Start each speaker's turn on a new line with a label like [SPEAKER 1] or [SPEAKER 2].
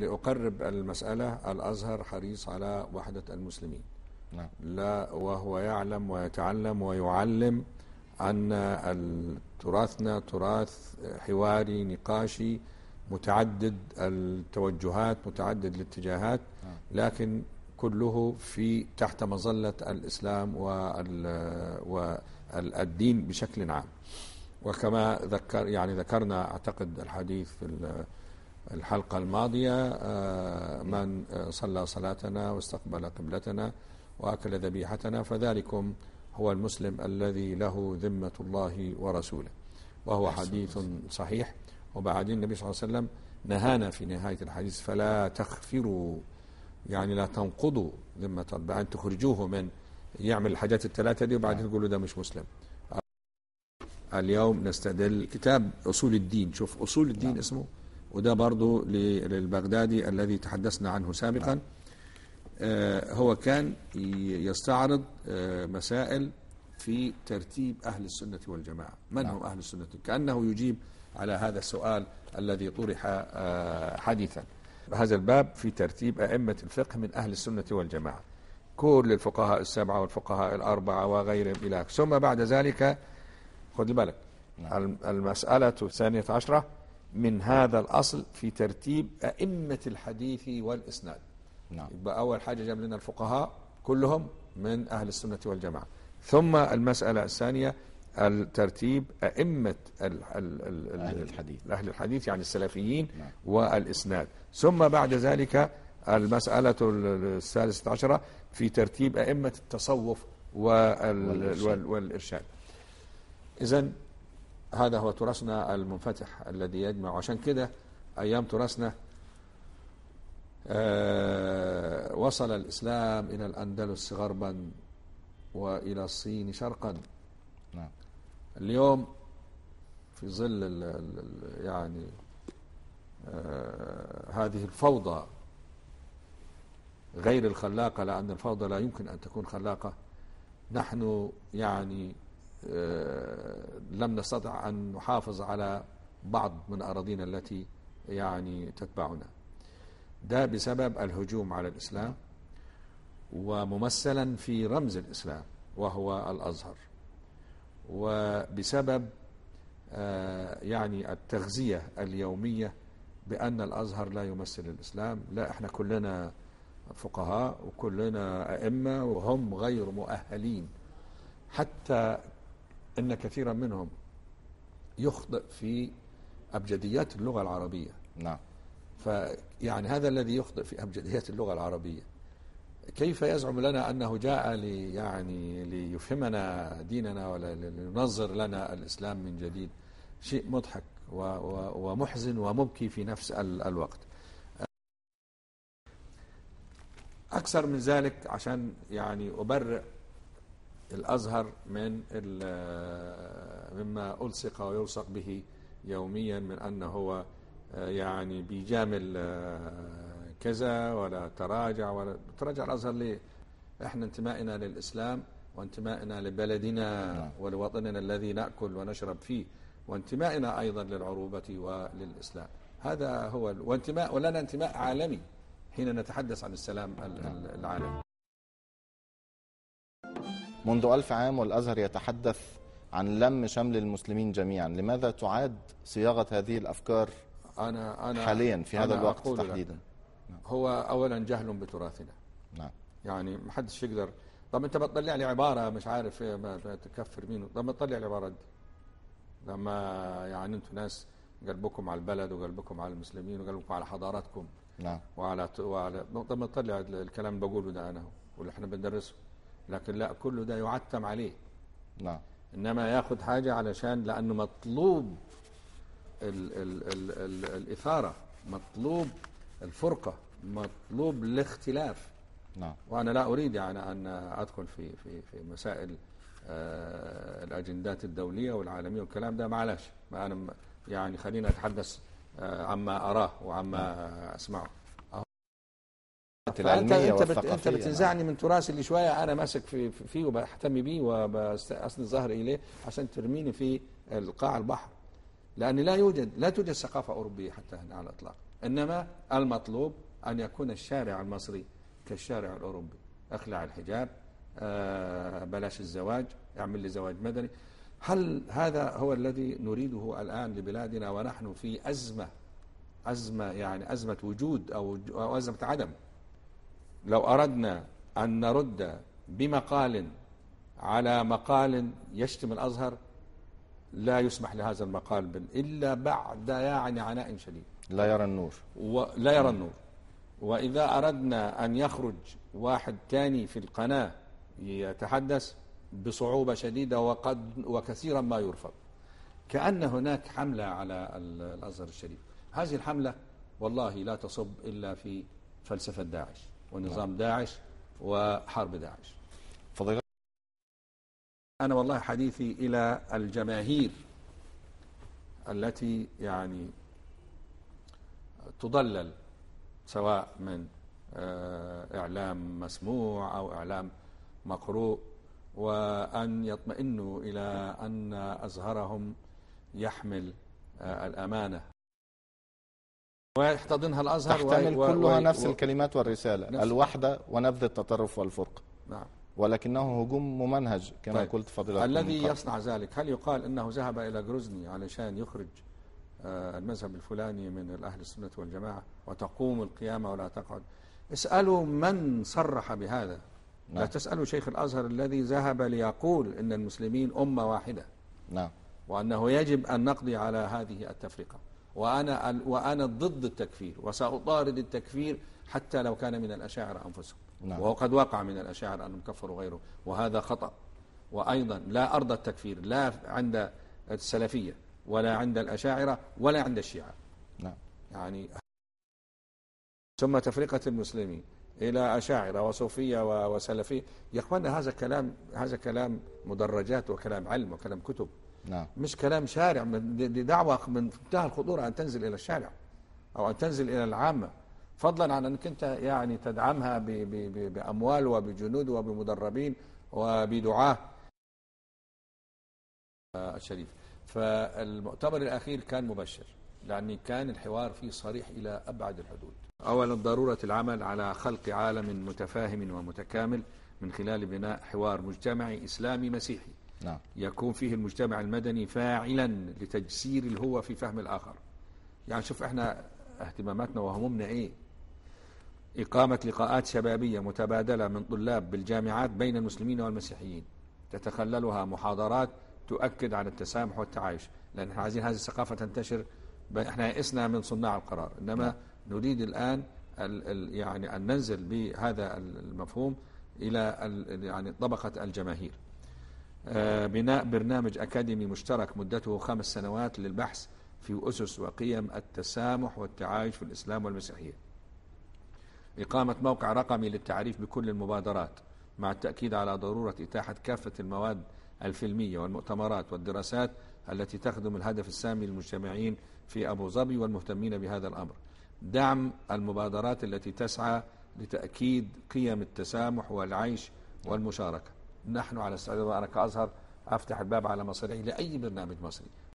[SPEAKER 1] لأقرب المسألة الأزهر حريص على وحدة المسلمين.
[SPEAKER 2] نعم.
[SPEAKER 1] لا وهو يعلم ويتعلم ويعلم أن تراثنا تراث حواري نقاشي متعدد التوجهات متعدد الاتجاهات لكن كله في تحت مظلة الإسلام والدين بشكل عام. وكما ذكر يعني ذكرنا أعتقد الحديث في الحلقة الماضية آه، من صلى صلاتنا واستقبل قبلتنا وأكل ذبيحتنا فذلكم هو المسلم الذي له ذمة الله ورسوله. وهو حديث صحيح. وبعدين النبي صلى الله عليه وسلم نهانا في نهاية الحديث فلا تغفروا يعني لا تنقضوا ذمة بأن تخرجوه من يعمل الحاجات الثلاثة دي وبعدين تقولوا ده مش مسلم. اليوم نستدل كتاب أصول الدين. شوف أصول الدين نعم. اسمه وده برضو للبغدادي الذي تحدثنا عنه سابقا. نعم. آه هو كان يستعرض آه مسائل في ترتيب أهل السنة والجماعة. من نعم. هم أهل السنة؟ كأنه يجيب على هذا السؤال الذي طرح آه حديثا. هذا الباب في ترتيب أئمة الفقه من أهل السنة والجماعة. كل الفقهاء السبعة والفقهاء الأربعة وغيرهم إلى ثم بعد ذلك خذ بالك نعم. المسألة الثانية عشرة من هذا الأصل في ترتيب أئمة الحديث والإسناد نعم. يبقى أول حاجة جاب لنا الفقهاء كلهم من أهل السنة والجماعة ثم المسألة الثانية الترتيب أئمة ال ال ال أهل الحديث أهل الحديث يعني السلفيين نعم. والإسناد ثم بعد ذلك المسألة الثالثة عشرة في ترتيب أئمة التصوف والإرشاد, والإرشاد. إذا هذا هو تراثنا المنفتح الذي يجمع عشان كده أيام تراثنا آه وصل الإسلام إلى الأندلس غربا وإلى الصين شرقا نعم. اليوم في ظل ال ال يعني آه هذه الفوضى غير الخلاقة لأن الفوضى لا يمكن أن تكون خلاقة نحن يعني لم نستطع أن نحافظ على بعض من أراضينا التي يعني تتبعنا. ده بسبب الهجوم على الإسلام وممثلا في رمز الإسلام وهو الأزهر. وبسبب آه، يعني التغذية اليومية بأن الأزهر لا يمثل الإسلام لا إحنا كلنا فقهاء وكلنا أئمة وهم غير مؤهلين. حتى أن كثيرا منهم يخطئ في أبجديات اللغة العربية.
[SPEAKER 2] نعم.
[SPEAKER 1] فيعني هذا الذي يخطئ في أبجديات اللغة العربية. كيف يزعم لنا أنه جاء لي يعني ليفهمنا ديننا ولا لينظر لنا الإسلام من جديد؟ شيء مضحك ومحزن ومبكي في نفس الوقت. أكثر من ذلك عشان يعني أبرئ الأزهر من مما ألصق ويلصق به يوميا من أنه هو يعني بيجامل كذا ولا تراجع ولا تراجع الأزهر ليه إحنا انتمائنا للإسلام وانتمائنا لبلدنا نعم. ولوطننا الذي نأكل ونشرب فيه وانتمائنا أيضا للعروبة وللإسلام هذا هو وانتماء ولنا انتماء عالمي حين نتحدث عن السلام نعم. العالمي
[SPEAKER 2] منذ ألف عام والأزهر يتحدث عن لم شمل المسلمين جميعا. لماذا تعاد صياغة هذه الأفكار أنا أنا حاليا في هذا الوقت تحديدا؟
[SPEAKER 1] نعم. هو اولا جهل بتراثنا.
[SPEAKER 2] نعم.
[SPEAKER 1] يعني ما حدش يقدر طب أنت بتطلع لي عبارة مش عارف ما تكفر مين. طب ما تطلع العباره دي. لما يعني أنتم ناس قلبكم على البلد وقلبكم على المسلمين وقلبكم على حضاراتكم.
[SPEAKER 2] نعم.
[SPEAKER 1] وعلى وعلى طب ما تطلع الكلام اللي بقوله ده أنا واللي إحنا بندرسه؟ لكن لا كله ده يعتم عليه.
[SPEAKER 2] نعم.
[SPEAKER 1] إنما ياخذ حاجة علشان لأنه مطلوب ال ال ال ال الإثارة مطلوب الفرقة مطلوب الاختلاف.
[SPEAKER 2] نعم.
[SPEAKER 1] وأنا لا أريد يعني أن أدخل في في في مسائل آه الأجندات الدولية والعالمية والكلام ده معلش. ما أنا يعني خلينا أتحدث آه عما أراه وعما نعم. أسمعه العلمية أنت, أنت, انت بتنزعني من تراثي اللي شوية أنا ماسك في فيه وبهتم بيه وبسند ظهري إليه عشان ترميني في القاع البحر. لأن لا يوجد لا توجد ثقافة أوروبية حتى هنا على الإطلاق. إنما المطلوب أن يكون الشارع المصري كالشارع الأوروبي. أخلع الحجاب آه، بلاش الزواج أعمل لي زواج مدني. هل هذا هو الذي نريده الآن لبلادنا ونحن في أزمة أزمة يعني أزمة وجود أو أزمة عدم؟ لو أردنا أن نرد بمقال على مقال يشتم الأزهر لا يسمح لهذا المقال إلا بعد يعني عناء شديد.
[SPEAKER 2] لا يرى النور.
[SPEAKER 1] لا يرى النور. وإذا أردنا أن يخرج واحد تاني في القناة يتحدث بصعوبة شديدة وقد وكثيرا ما يرفض. كأن هناك حملة على الأزهر الشريف هذه الحملة والله لا تصب إلا في فلسفة داعش. ونظام. داعش وحرب داعش أنا والله حديثي إلى الجماهير التي يعني تضلل سواء من آه، إعلام مسموع أو إعلام مقروء وأن يطمئنوا إلى أن أزهرهم يحمل آه، الأمانة
[SPEAKER 2] ويحتضنها الأزهر تحتمل و... كلها و... نفس و... الكلمات والرسالة نفس الوحدة ونبذ التطرف والفرق. نعم. ولكنه هجوم ممنهج كما طيب. قلت فضيلة
[SPEAKER 1] الذي يصنع ذلك هل يقال أنه ذهب إلى جروزني علشان يخرج آه، المذهب الفلاني من الأهل السنة والجماعة وتقوم القيامة ولا تقعد؟ اسألوا من صرح بهذا. نعم. لا تسألوا شيخ الأزهر الذي ذهب ليقول إن المسلمين أمة واحدة. نعم. وأنه يجب أن نقضي على هذه التفرقة. وأنا, وأنا ضد التكفير وسأطارد التكفير حتى لو كان من الأشاعر أنفسهم. نعم. وهو قد وقع من الأشاعر أن كفروا غيره وهذا خطأ. وأيضا لا أرضى التكفير لا عند السلفية ولا عند الأشاعرة ولا عند الشيعة. نعم. يعني ثم تفرقة المسلمين إلى أشاعرة وصوفية وسلفية. يا أخوانا هذا كلام هذا كلام مدرجات وكلام علم وكلام كتب. نعم. مش كلام شارع دي دعوة من منتهى الخطورة أن تنزل إلى الشارع أو أن تنزل إلى العامة. فضلا عن أنك أنت يعني تدعمها بأموال وبجنود وبمدربين وبدعاة. الشريف. فالمؤتمر الأخير كان مبشر لأن كان الحوار فيه صريح إلى أبعد الحدود. أولا ضرورة العمل على خلق عالم متفاهم ومتكامل من خلال بناء حوار مجتمعي إسلامي مسيحي. نعم. يكون فيه المجتمع المدني فاعلا لتجسير الهوة في فهم الآخر. يعني شوف إحنا اهتماماتنا وهمومنا إيه؟ إقامة لقاءات شبابية متبادلة من طلاب بالجامعات بين المسلمين والمسيحيين. تتخللها محاضرات تؤكد على التسامح والتعايش. لأن إحنا عايزين هذه الثقافة تنتشر إحنا يئسنا من صناع القرار. إنما نعم. نريد الآن يعني أن ننزل بهذا المفهوم إلى يعني طبقة الجماهير. بناء برنامج أكاديمي مشترك مدته خمس سنوات للبحث في أسس وقيم التسامح والتعايش في الإسلام والمسيحية. إقامة موقع رقمي للتعريف بكل المبادرات مع التأكيد على ضرورة إتاحة كافة المواد الفيلمية والمؤتمرات والدراسات التي تخدم الهدف السامي للمجتمعين في أبو ظبي والمهتمين بهذا الأمر. دعم المبادرات التي تسعى لتأكيد قيم التسامح والعيش والمشاركة. نحن على استعداد وأنا كأزهر أفتح الباب على مصرعي لأي برنامج مصري.